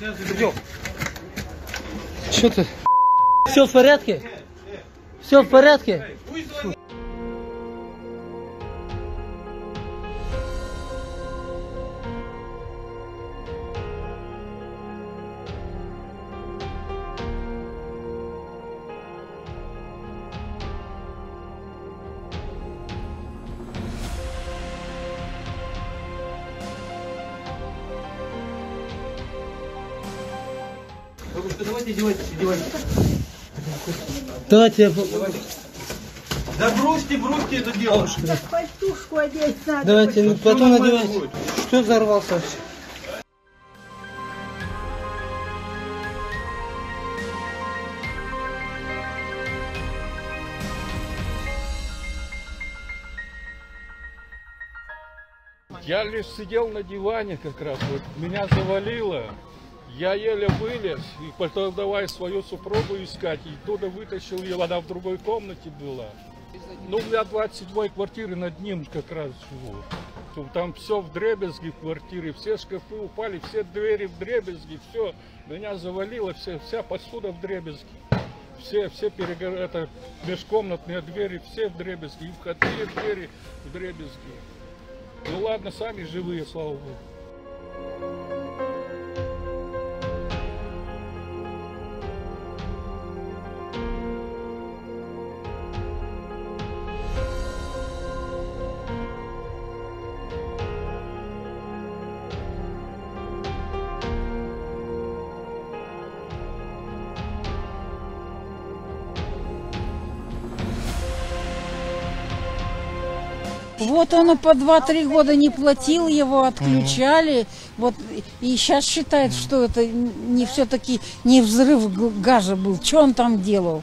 Идем. Что ты? Все в порядке? Все в порядке? Бабушка, давайте одевайтесь, одевайтесь. Давайте я... Да бросьте, бросьте это дело. Так пальтушку одеть надо. Давайте Всё потом надевайте. Что взорвался? Я лишь сидел на диване как раз, вот меня завалило. Я еле вылез, и потом давай свою супругу искать, и туда вытащил ее, она в другой комнате была. Ну, я 27 квартиры над ним как раз живу. Там- все в дребезги в квартире, все шкафы упали, все двери в дребезги, все. Меня завалило, все, вся посуда в дребезги. Все, все перегор... это, межкомнатные двери, все в дребезги, и входные двери в дребезги. Ну ладно, сами живые, слава богу. Вот он по 2-3 года не платил, его отключали. Вот и сейчас считает, что это не все-таки не взрыв газа был. Что он там делал?